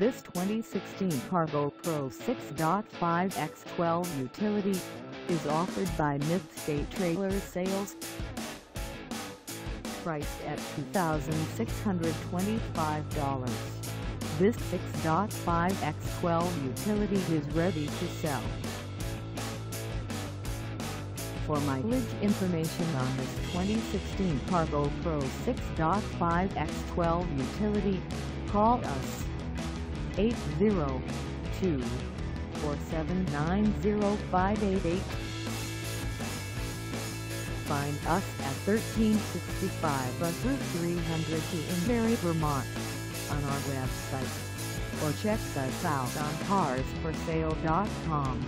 This 2016 Cargo Pro 6.5X12 utility is offered by Midstate Trailer Sales. Priced at $2,625, this 6.5X12 utility is ready to sell. For mileage information on this 2016 Cargo Pro 6.5X12 utility, call us 802-4790588. Find us at 1365 US Route 302 in Barre, Vermont on our website or check us out on carsforsale.com.